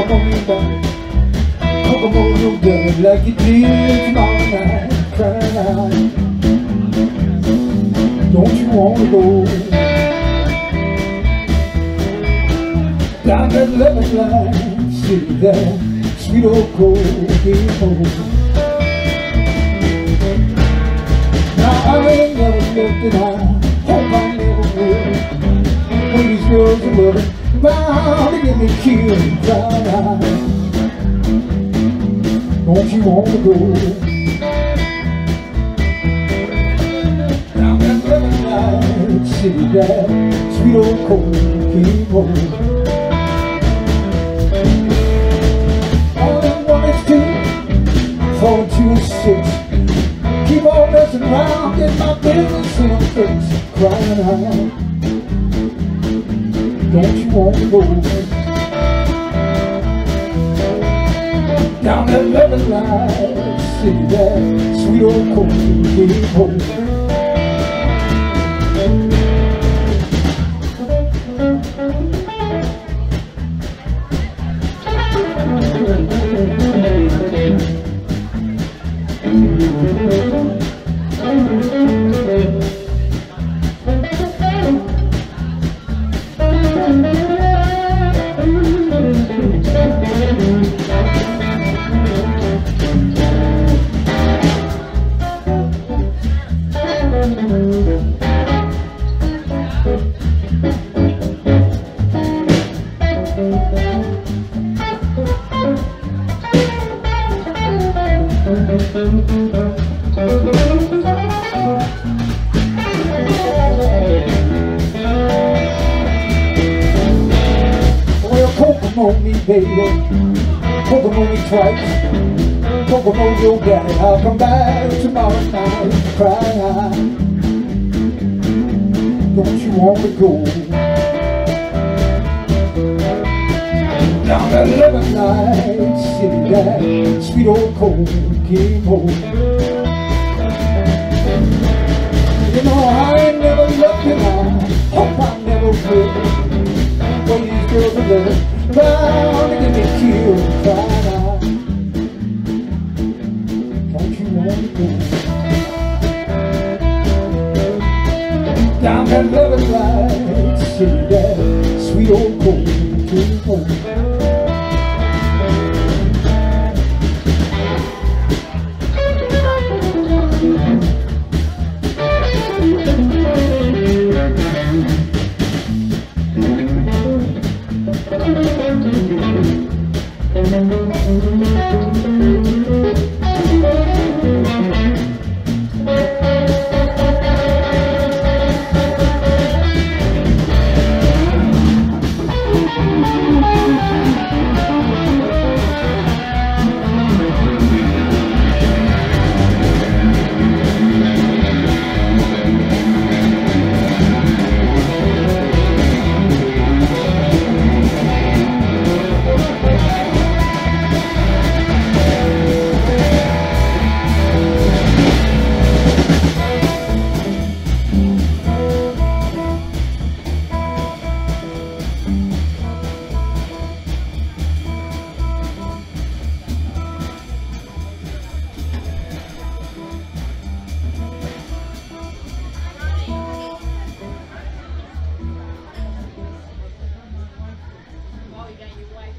Kokomo babe Kokomo baby, Like it is long night Cry Don't you wanna go Down that lemon line See that sweet old cold Now I never left it out Hope I never will. Girls bound me and. Don't you wanna go? That sweet old cold came home All I want is two, four, two, six. Keep on messing around in my business and I'm crying out Don't you wanna go Down that lemon light city that sweet old came home Well, Kokomo me, baby. Kokomo me twice. Kokomo your daddy. I'll come back tomorrow night and cry. Don't you want to go? Down that light city, that sweet old cold came home. Down that loving light, city that sweet old cold to home? probably got your wife.